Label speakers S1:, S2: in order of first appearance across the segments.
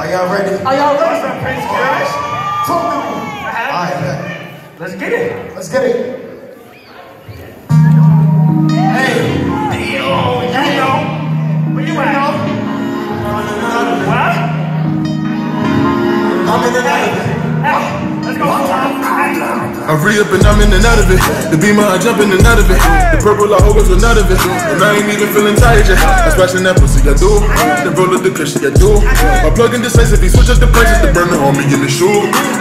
S1: Are y'all ready?
S2: Are y'all ready? What's up, Prince Crush?
S1: Talk to me.
S2: Uh-huh.
S1: All right,
S2: Let's get it.
S1: let's get it. Hey,
S2: Yo, you know. Where you at? What?
S1: I'm in the night.
S2: Hey, let's.
S3: I free up and I'm in and out of it. The beamer, I jump in and out of it. The purple, I always with none of it. And I ain't even feeling tired yet. I'm splashing that pussy, I do. The roll of the cushy, I do. I plug in decisive, he switch up the prices. The burner on me in the shoe.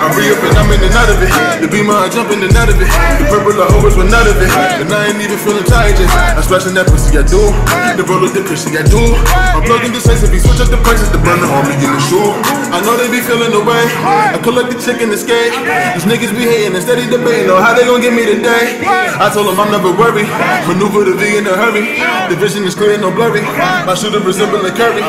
S3: I free up and I'm in and out of it. The beamer, I jump in and out of it. The purple, I always with none of it. And I ain't even feeling tired yet. I'm splashing that pussy, I do. The roll of the cushy, I do. I plug in decisive, he switch up the prices. The burner on me in the shoe. I know they be feeling the way. I collect the chick in the skate. These niggas be hating and steady debating on how they gon' get me today. I told them I'm never worried. Maneuver the V in a hurry. The vision is clear, no blurry. My shooter resembling Curry.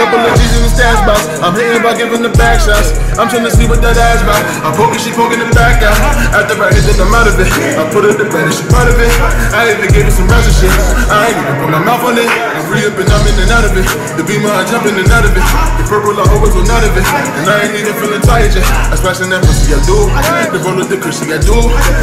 S3: Couple of G's in the stash box. I'm hitting by giving the back shots. I'm trying to see what that ass about. I'm poking, she poking the back out. After I hit, then I'm out of it. I put her to bed and she part of it. I even gave her some and shit. I ain't even put my mouth on it. I'm free up and I'm in and out of it. The beamer, I jump in and out of it. The purple, I always will none of it. And I ain't even feeling tired yet. I splashing that pussy, I do. The roll of the cushy, I do.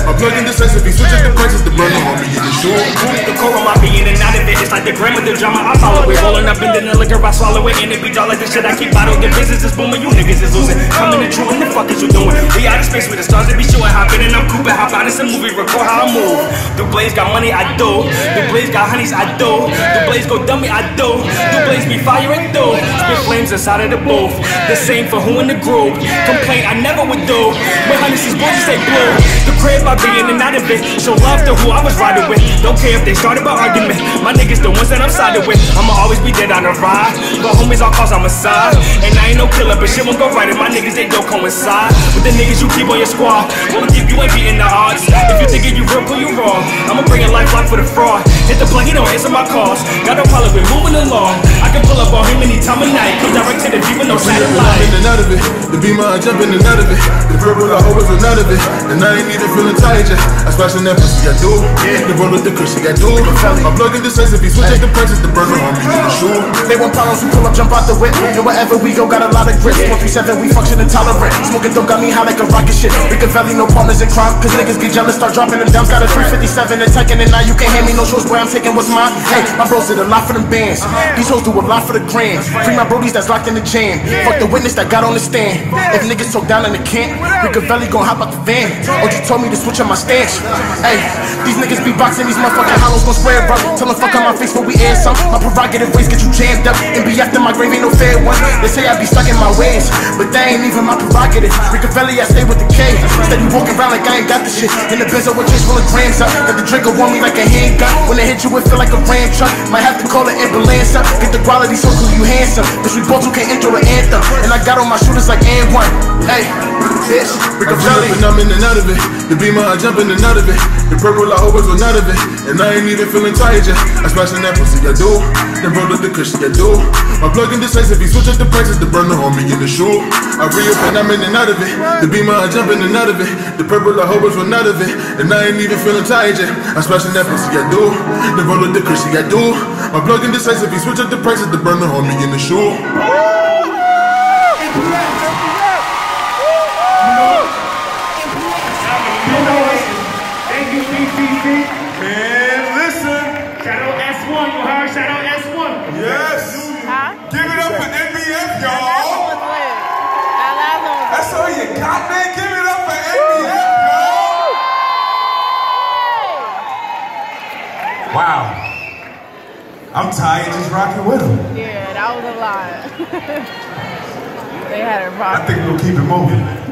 S3: I'm plugging if he switches the prices, the on me in the shoe.
S2: The my being and out of it. It's like the grandmother drama. I follow it. Rolling up and then the liquor, I swallow it. And it be all like the shit I keep bottled. The business is booming. You niggas is losing. Coming to true. What the fuck is you doing? We out of space with the stars. They be showing how been and I'm cooping. Hop out. It's a movie. Record how I move. The Blaze got money. I do. The Blaze got honeys. I do. The Blaze go dummy. I do. The Blaze be firing do. Spit flames inside of the booth. The same for who in the group. Complain I never would do. When honeys is boys stay blue. The crib I be in and out of it. Show love to who I was riding with. Don't care if they started by argument. My niggas the ones that I'm sided with. I'ma always be dead on the ride. But homies all cause I'm a side. And I ain't no killer, but shit won't go right. And my niggas they don't coincide with the niggas you keep on your squad. Won't give you ain't beating the odds. If you thinking you real, pull you wrong. I'ma bring a lifeline for the fraud. Hit the plug, he don't answer my calls. Got no problem with moving along. I can pull up on him anytime of night. Come direct to the with no satellite.
S3: in and out of it. The beamer, I jump in and out of it. The purple, I always with none of it. And I ain't even feeling tired yet. I'm splashing that pussy, I do. The roll of the cushy, I do. I'm plugging the if he switch up the prices, the burner on me shoe.
S4: They want problems, we pull up, jump out the whip. And wherever we go, got a lot of grip. 137, we function intolerant. Smoking dope got me high like a rocket shit. Rica Valley, no partners in crime. Cause niggas get jealous, start dropping them down. Got a 357 and taking and now you can't hand me no shows where I'm taking what's mine. Hey, my bros did a lot for them bands. These hoes do a lot for the grams. Free my brodies that's locked in the jam. Fuck the witness that got on the stand. If niggas talk down in the camp, Rica Valley gon' hop out the van. OG told me to switch up my stance. Hey, these niggas be boxing, these motherfucking hollows gon' spread bro. Tell them fuck on my face but we air some. My prerogative ways get you jammed up. And be after my grave ain't no fair one. They say I be stuck in my ways, but they ain't even my prerogative. Rica Valley, I stay with the K. Steady walking around like I ain't got the shit. In the Benzo with just rolling grams up. Got the drinker want me like a handgun. When they hit you, it feel like a ram truck. Might have to call an ambulance up. Get the quality so cool, you handsome. We both can't intro the anthem. And I got all my shooters like and one. Hey, bitch, Rica
S3: I
S4: Valley.
S3: up and I'm in and out of it. The beamer, I jump in and out of it. The purple, I always with none of it. And I ain't even feeling tired yet. I splashing that pussy, I do. Then roll up the cushy, I do. Plugging the sense if he switch up the prices, the burner on me in the shoe. I re up and I'm in and out of it. The beamer, I jump in and out of it. The purple, I always with none of it. And I ain't even feeling tired yet. I splashing that pussy, I do. Then roll up the cushy, I do. Plugging the sense if he switch up the prices, the burner on me in the shoe.
S5: I'm tired just rocking with them.
S6: Yeah, that was a lot. they had it
S5: I think we'll keep it moving.